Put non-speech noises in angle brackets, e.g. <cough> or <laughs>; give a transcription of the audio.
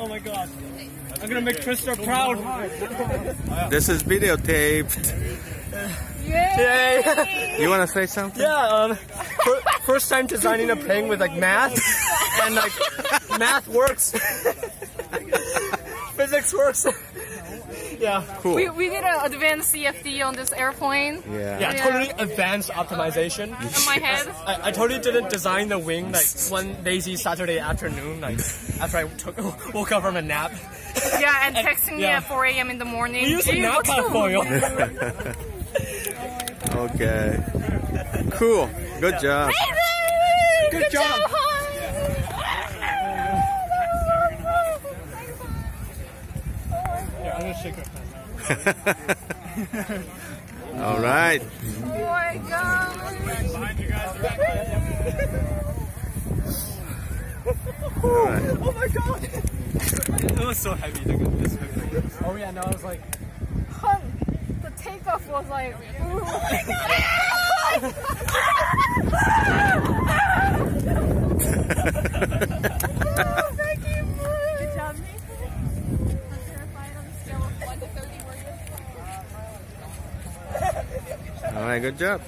oh my god. I'm gonna make Tristar proud. This is videotaped. Yay! You want to say something? Yeah, um, fir- first time designing a plane with like math, and like math works, <laughs> physics works. Yeah, Cool. We, we did an advanced CFD on this airplane. yeah. yeah, Yeah. totally advanced optimization. In my head. I, I totally didn't design the wing like one lazy Saturday afternoon, like <laughs> after I took, woke up from a nap. Yeah, and <laughs> texting me at 4 a.m. in the morning. We use a "Dude, nap foil. <laughs> Okay. Cool. Good job. Good, job. Yeah, I'm gonna shake her hand. All right. <laughs> Oh my god. All right. Oh my god! it was so heavy. Look at this. Oh yeah, no, I was like, the takeoff was like. Thank <laughs> you. <laughs> All right. Good job.